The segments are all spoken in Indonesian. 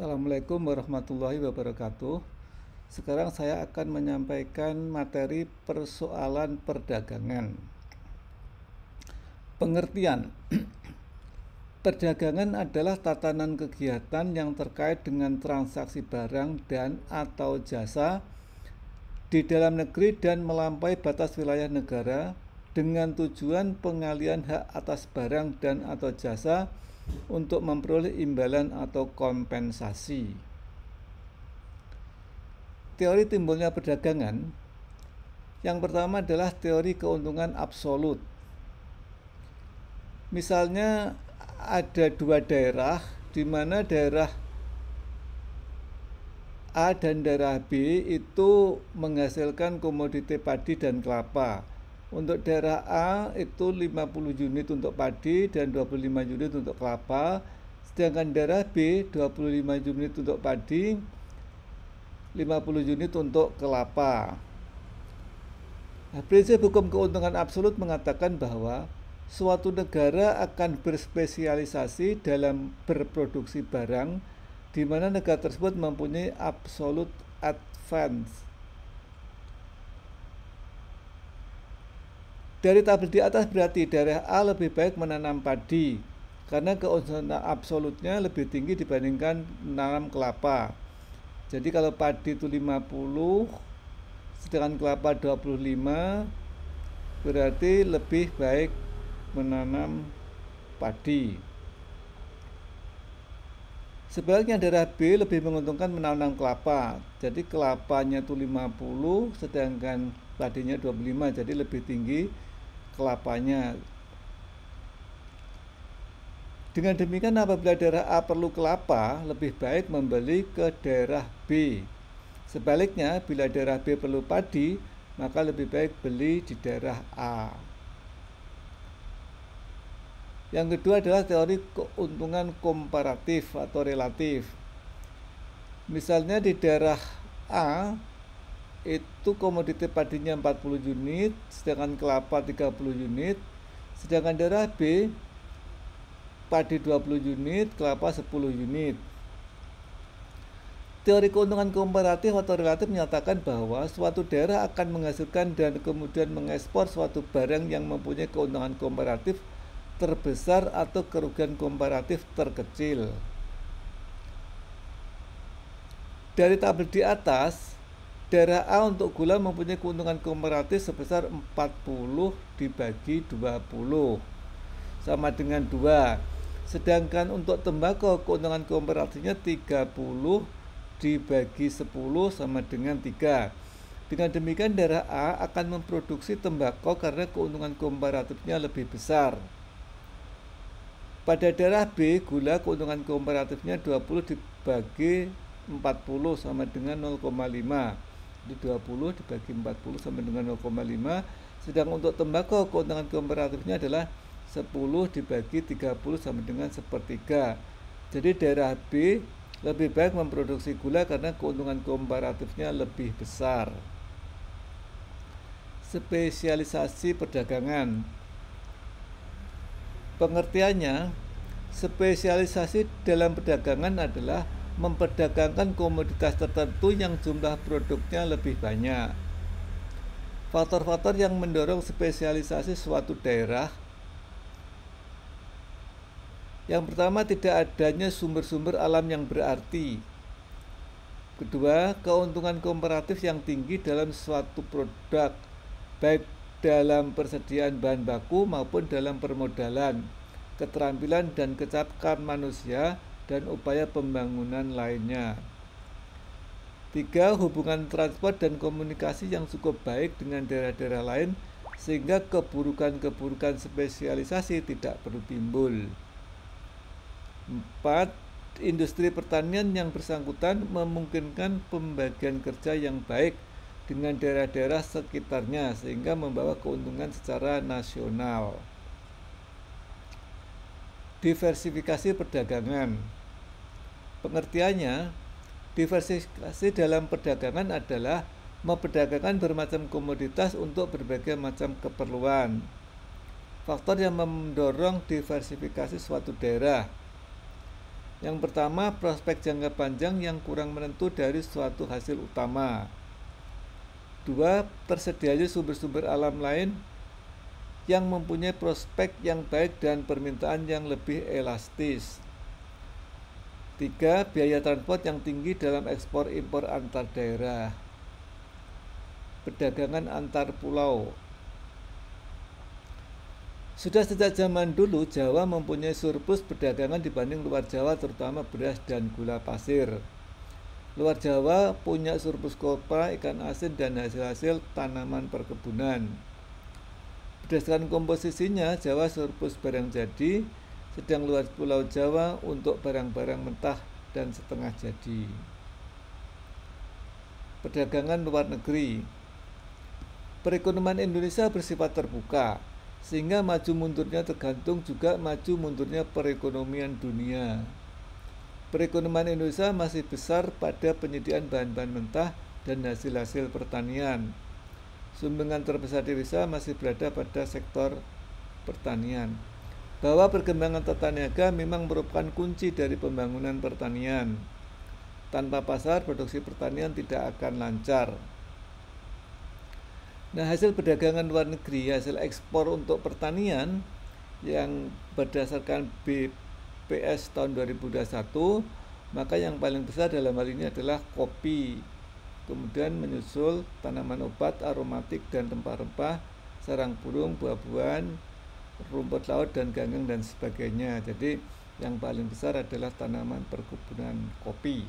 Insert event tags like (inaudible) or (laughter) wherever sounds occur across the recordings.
Assalamualaikum warahmatullahi wabarakatuh. Sekarang saya akan menyampaikan materi persoalan perdagangan. Pengertian (clears throat) Perdagangan adalah tatanan kegiatan yang terkait dengan transaksi barang dan atau jasa di dalam negeri dan melampaui batas wilayah negara dengan tujuan pengalian hak atas barang dan atau jasa untuk memperoleh imbalan atau kompensasi. Teori timbulnya perdagangan yang pertama adalah teori keuntungan absolut. Misalnya ada dua daerah di mana daerah A dan daerah B itu menghasilkan komoditi padi dan kelapa. Untuk daerah A itu 50 unit untuk padi dan 25 unit untuk kelapa. Sedangkan daerah B 25 unit untuk padi, 50 unit untuk kelapa. Nah, prinsip hukum keuntungan absolut mengatakan bahwa suatu negara akan berspesialisasi dalam berproduksi barang di mana negara tersebut mempunyai absolute advance Dari tabel di atas berarti daerah A lebih baik menanam padi karena keuntungan absolutnya lebih tinggi dibandingkan menanam kelapa. Jadi kalau padi itu 50 sedangkan kelapa 25 berarti lebih baik menanam padi. Sebaliknya daerah B lebih menguntungkan menanam kelapa. Jadi kelapanya itu 50 sedangkan padinya 25 jadi lebih tinggi kelapanya. Dengan demikian apabila daerah A perlu kelapa, lebih baik membeli ke daerah B. Sebaliknya, bila daerah B perlu padi, maka lebih baik beli di daerah A. Yang kedua adalah teori keuntungan komparatif atau relatif. Misalnya di daerah A itu komoditi padinya 40 unit, sedangkan kelapa 30 unit, sedangkan daerah B padi 20 unit, kelapa 10 unit. Teori keuntungan komparatif atau relatif menyatakan bahwa suatu daerah akan menghasilkan dan kemudian mengekspor suatu barang yang mempunyai keuntungan komparatif terbesar atau kerugian komparatif terkecil. Dari tabel di atas, Daerah A untuk gula mempunyai keuntungan komparatif sebesar 40 dibagi 20 sama dengan 2. Sedangkan untuk tembakau keuntungan komparatifnya 30 dibagi 10 sama dengan 3. Dengan demikian daerah A akan memproduksi tembakau karena keuntungan komparatifnya lebih besar. Pada daerah B, gula keuntungan komparatifnya 20 dibagi 40 sama dengan 0,5 di 20 dibagi 40 sampai dengan 0,5 sedang untuk tembakau keuntungan komparatifnya adalah 10 dibagi 30 sama dengan sepertiga. Jadi daerah B lebih baik memproduksi gula karena keuntungan komparatifnya lebih besar. Spesialisasi perdagangan. Pengertiannya spesialisasi dalam perdagangan adalah memperdagangkan komoditas tertentu yang jumlah produknya lebih banyak. Faktor-faktor yang mendorong spesialisasi suatu daerah yang pertama tidak adanya sumber-sumber alam yang berarti. Kedua, keuntungan komparatif yang tinggi dalam suatu produk baik dalam persediaan bahan baku maupun dalam permodalan, keterampilan dan kecapakan manusia dan upaya pembangunan lainnya. Tiga, hubungan transport dan komunikasi yang cukup baik dengan daerah-daerah lain sehingga keburukan-keburukan spesialisasi tidak perlu timbul. Empat, industri pertanian yang bersangkutan memungkinkan pembagian kerja yang baik dengan daerah-daerah sekitarnya sehingga membawa keuntungan secara nasional. Diversifikasi perdagangan Pengertiannya, diversifikasi dalam perdagangan adalah memperdagangkan bermacam komoditas untuk berbagai macam keperluan. Faktor yang mendorong diversifikasi suatu daerah Yang pertama, prospek jangka panjang yang kurang menentu dari suatu hasil utama. Dua, tersedianya sumber-sumber alam lain yang mempunyai prospek yang baik dan permintaan yang lebih elastis. Tiga, biaya transport yang tinggi dalam ekspor impor antar daerah. Perdagangan antar pulau. Sudah sejak zaman dulu Jawa mempunyai surplus perdagangan dibanding luar Jawa terutama beras dan gula pasir. Luar Jawa punya surplus kopra, ikan asin dan hasil-hasil tanaman perkebunan. Berdasarkan komposisinya, Jawa surplus barang jadi, sedang luar Pulau Jawa untuk barang-barang mentah dan setengah jadi. Perdagangan luar negeri. Perekonomian Indonesia bersifat terbuka sehingga maju mundurnya tergantung juga maju mundurnya perekonomian dunia. Perekonomian Indonesia masih besar pada penyediaan bahan-bahan mentah dan hasil-hasil pertanian. Sumbangan terbesar desa masih berada pada sektor pertanian. Bahwa perkembangan tata niaga memang merupakan kunci dari pembangunan pertanian. Tanpa pasar, produksi pertanian tidak akan lancar. Nah, hasil perdagangan luar negeri, hasil ekspor untuk pertanian yang berdasarkan BPS tahun 2021, maka yang paling besar dalam hal ini adalah kopi. Kemudian menyusul tanaman obat, aromatik dan rempah-rempah, sarang burung, buah-buahan, rumput laut dan ganggang dan sebagainya. Jadi yang paling besar adalah tanaman perkebunan kopi.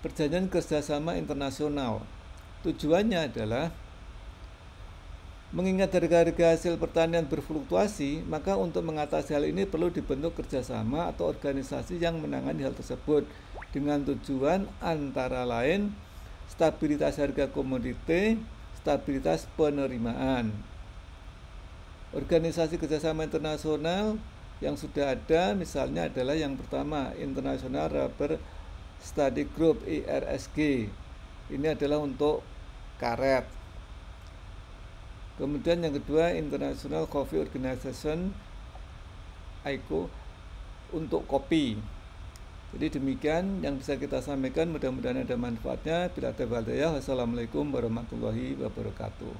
Perjanjian kerjasama internasional Tujuannya adalah mengingat harga-harga hasil pertanian berfluktuasi, maka untuk mengatasi hal ini perlu dibentuk kerjasama atau organisasi yang menangani hal tersebut dengan tujuan antara lain stabilitas harga komoditi, stabilitas penerimaan. Organisasi kerjasama internasional yang sudah ada misalnya adalah yang pertama International Rubber Study Group IRSG. Ini adalah untuk karet. Kemudian yang kedua International Coffee Organization ICO untuk kopi. Jadi demikian yang bisa kita sampaikan mudah-mudahan ada manfaatnya. Bila ada Wassalamualaikum warahmatullahi wabarakatuh.